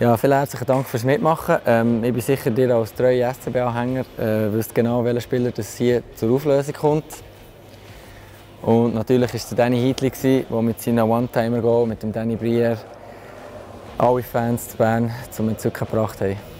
Ja, vielen herzlichen Dank fürs Mitmachen. Ähm, ich bin sicher, dir als treuer SCB-Anhänger äh, wisst genau, welcher Spieler das hier zur Auflösung kommt. Und natürlich war es der Danny Heatley, der mit seinem One-Timer-Goal, mit dem Danny Brier, alle Fans zu Bern zum Entzücken gebracht haben.